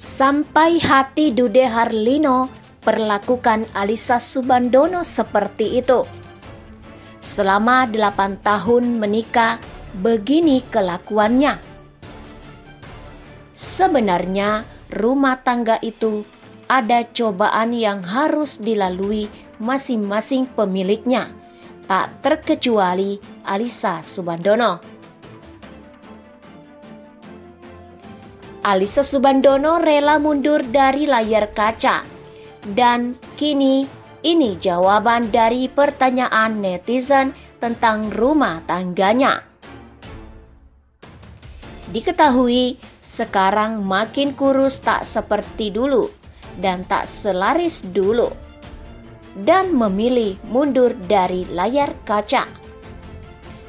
Sampai hati Dude Harlino perlakukan Alisa Subandono seperti itu. Selama delapan tahun menikah, begini kelakuannya. Sebenarnya rumah tangga itu ada cobaan yang harus dilalui masing-masing pemiliknya, tak terkecuali Alisa Subandono. Alisa Subandono rela mundur dari layar kaca. Dan kini ini jawaban dari pertanyaan netizen tentang rumah tangganya. Diketahui sekarang makin kurus tak seperti dulu dan tak selaris dulu dan memilih mundur dari layar kaca.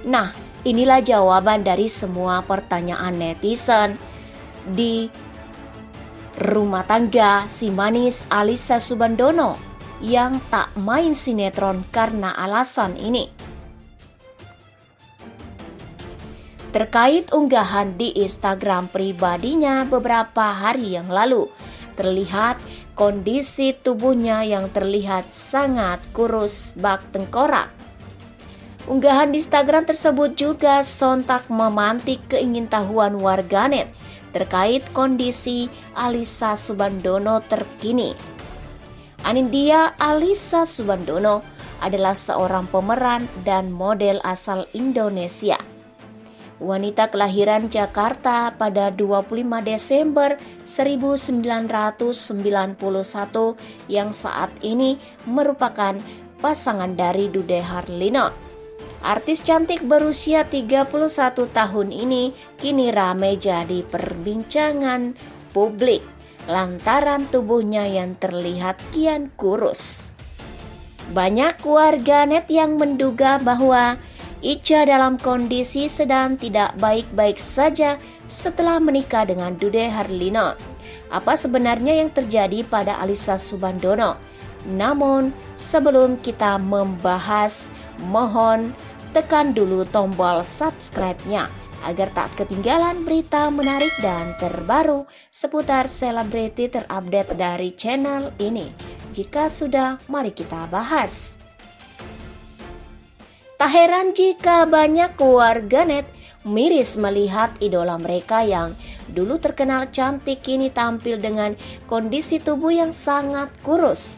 Nah, inilah jawaban dari semua pertanyaan netizen di rumah tangga si manis Alisa Subandono yang tak main sinetron karena alasan ini. Terkait unggahan di Instagram pribadinya beberapa hari yang lalu, terlihat kondisi tubuhnya yang terlihat sangat kurus bak tengkorak. Unggahan di Instagram tersebut juga sontak memantik keingintahuan warganet terkait kondisi Alisa Subandono terkini. Anindya Alisa Subandono adalah seorang pemeran dan model asal Indonesia. Wanita kelahiran Jakarta pada 25 Desember 1991 yang saat ini merupakan pasangan dari Dude Harlino. Artis cantik berusia 31 tahun ini kini ramai jadi perbincangan publik lantaran tubuhnya yang terlihat kian kurus. Banyak warganet yang menduga bahwa Ica dalam kondisi sedang tidak baik-baik saja setelah menikah dengan Dude Harlino. Apa sebenarnya yang terjadi pada Alisa Subandono? Namun, sebelum kita membahas, mohon tekan dulu tombol subscribe-nya agar tak ketinggalan berita menarik dan terbaru seputar selebriti terupdate dari channel ini. Jika sudah, mari kita bahas. Tak heran jika banyak warganet miris melihat idola mereka yang dulu terkenal cantik kini tampil dengan kondisi tubuh yang sangat kurus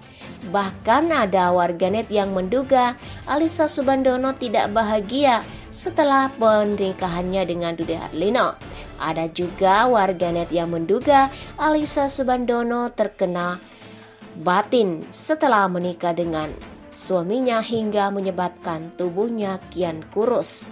Bahkan ada warganet yang menduga Alisa Subandono tidak bahagia setelah pernikahannya dengan Dude Harlino. Ada juga warganet yang menduga Alisa Subandono terkena batin setelah menikah dengan suaminya hingga menyebabkan tubuhnya kian kurus.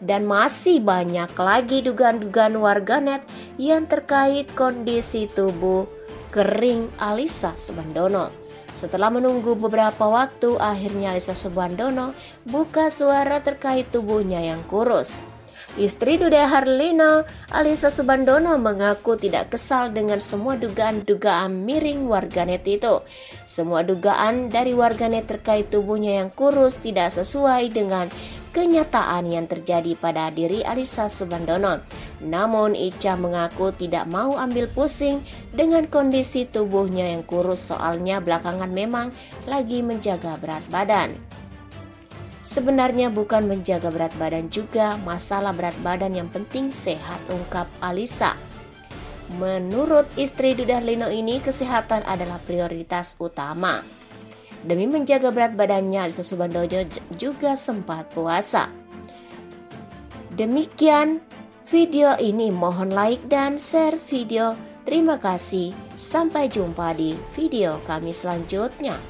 Dan masih banyak lagi dugaan-dugaan warganet yang terkait kondisi tubuh kering Alisa Subandono. Setelah menunggu beberapa waktu, akhirnya Lisa Subandono buka suara terkait tubuhnya yang kurus. Istri Duda Harlino, Alisa Subandono mengaku tidak kesal dengan semua dugaan-dugaan miring warganet itu. Semua dugaan dari warganet terkait tubuhnya yang kurus tidak sesuai dengan kenyataan yang terjadi pada diri Alisa Subandono. Namun Ica mengaku tidak mau ambil pusing dengan kondisi tubuhnya yang kurus soalnya belakangan memang lagi menjaga berat badan. Sebenarnya bukan menjaga berat badan juga masalah berat badan yang penting sehat ungkap Alisa. Menurut istri Dudarlino ini kesehatan adalah prioritas utama. Demi menjaga berat badannya, Alisa Subandono juga sempat puasa. Demikian video ini, mohon like dan share video. Terima kasih, sampai jumpa di video kami selanjutnya.